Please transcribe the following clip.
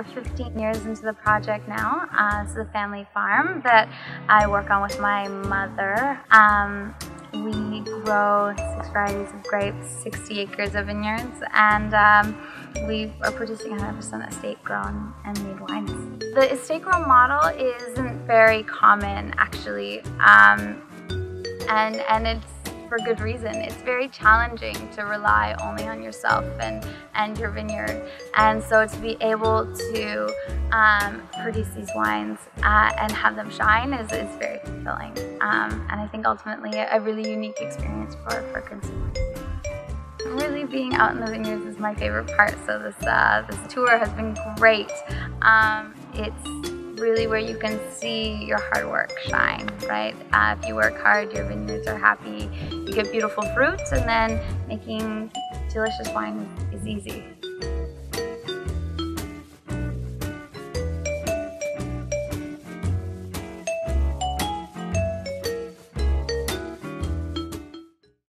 we're 15 years into the project now. Uh, this is a family farm that I work on with my mother. Um, we grow six varieties of grapes, 60 acres of vineyards, and um, we are producing 100% estate grown and made wines. The estate grown model isn't very common actually, um, and, and it's for good reason. It's very challenging to rely only on yourself and, and your vineyard. And so to be able to um, produce these wines uh, and have them shine is, is very fulfilling. Um, and I think ultimately a really unique experience for, for consumers. Really being out in the vineyards is my favorite part. So this, uh, this tour has been great. Um, it's really where you can see your hard work shine, right? Uh, if you work hard, your vineyards are happy, you get beautiful fruits, and then making delicious wine is easy.